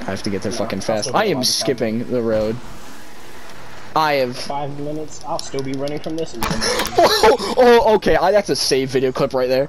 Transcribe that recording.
I have to get there Yeah, fucking fast. I am skipping the road. I have. Five minutes. I'll still be running from this. Oh, oh, okay. I, that's a save video clip right there.